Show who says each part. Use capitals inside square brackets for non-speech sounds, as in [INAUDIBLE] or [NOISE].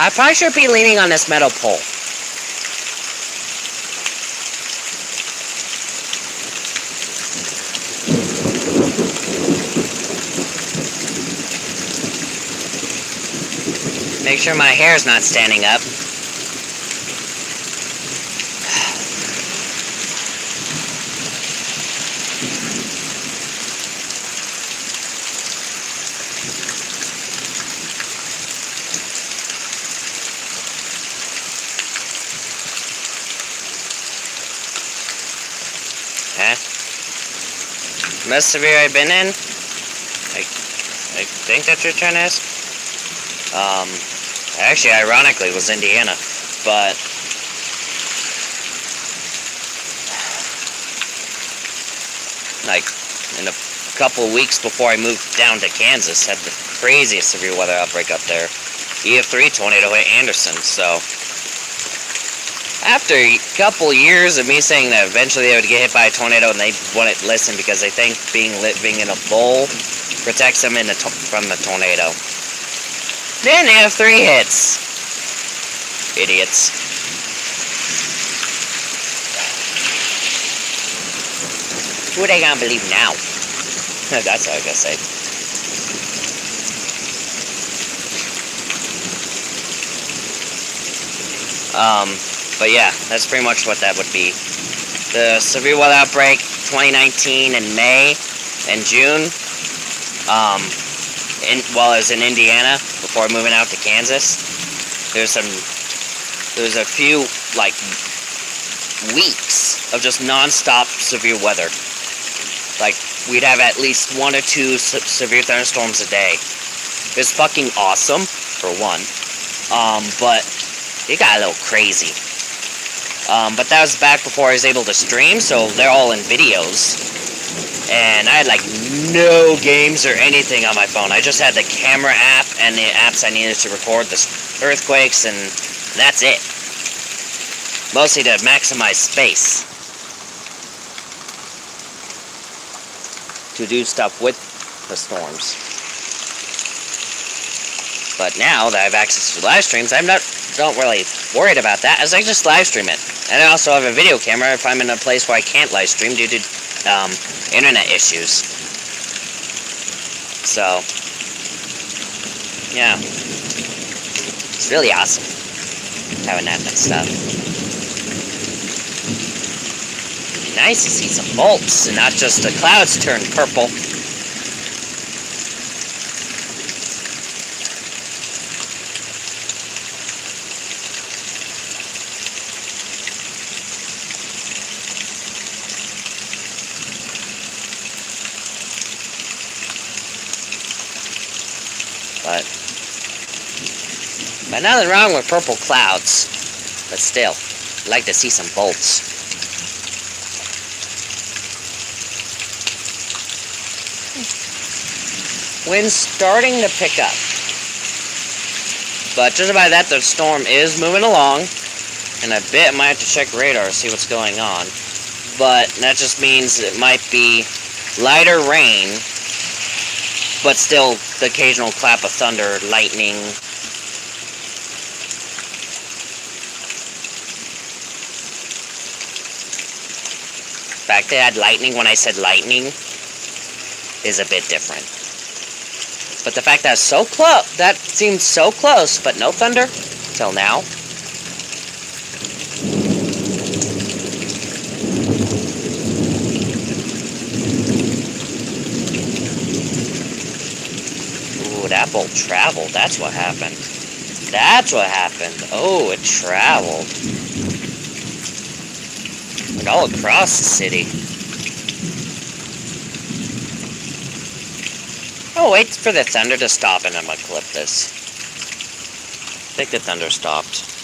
Speaker 1: I probably should be leaning on this metal pole. Make sure my hair's not standing up. Most severe I've been in? I, I think that's trying to ask? Um, actually, ironically, was Indiana, but like in a couple weeks before I moved down to Kansas, had the craziest severe weather outbreak up there. EF3 tornado hit Anderson, so after a couple years of me saying that eventually they would get hit by a tornado and they wouldn't listen because they think being living in a bowl protects them in the from the tornado. Then they have three hits. Idiots. Who are they gonna believe now? [LAUGHS] That's what I gonna say. Um, but yeah, that's pretty much what that would be. The severe weather outbreak 2019 in May and June. Um, in, while I was in Indiana before moving out to Kansas, there's some, there's a few like weeks of just non-stop severe weather. Like we'd have at least one or two se severe thunderstorms a day. It's fucking awesome for one, um, but it got a little crazy. Um, but that was back before I was able to stream, so they're all in videos. And I had like no games or anything on my phone. I just had the camera app and the apps I needed to record the earthquakes, and that's it. Mostly to maximize space. To do stuff with the storms. But now that I have access to live streams, I'm not don't really worried about that, as I just live stream it. And I also have a video camera if I'm in a place where I can't live stream due to um, internet issues. So, yeah. It's really awesome having that stuff. Nice to see some bolts and not just the clouds turn purple. But, but nothing wrong with purple clouds. But still, I'd like to see some bolts. Wind's starting to pick up. But just by that, the storm is moving along. And I bet I might have to check radar to see what's going on. But that just means it might be lighter rain, but still the occasional clap of thunder, lightning. The fact that had lightning when I said lightning is a bit different. But the fact that so close, that seems so close, but no thunder till now. Bolt traveled. That's what happened. That's what happened. Oh, it traveled. Like all across the city. Oh, wait for the thunder to stop and I'm gonna clip this. I think the thunder stopped.